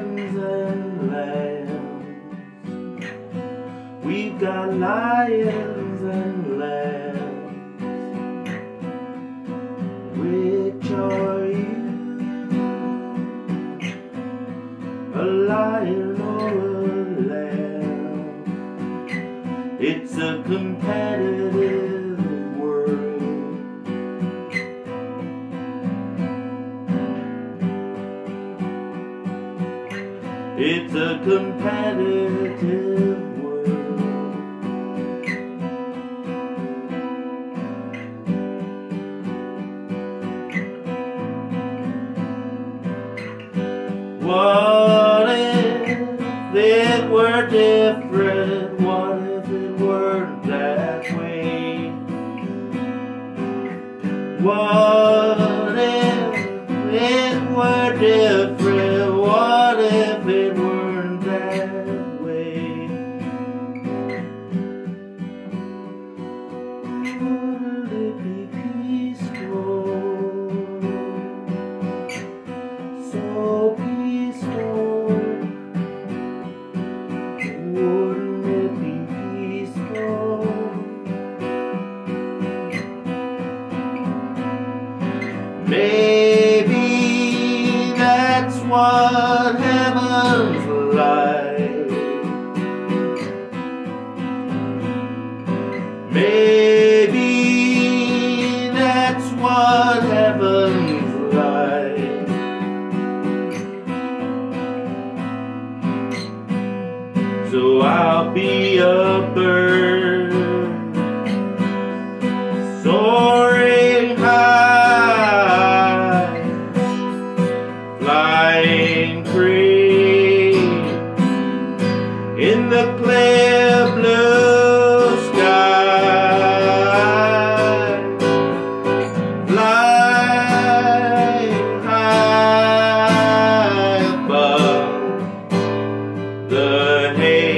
and lambs. We've got lions and lambs. Which are you? A lion or a lamb? It's a companion. Competitive world. What if it were different? What if it weren't that way? What if it were different? What heaven's like. Maybe that's what heaven's like. So I'll be a bird the hate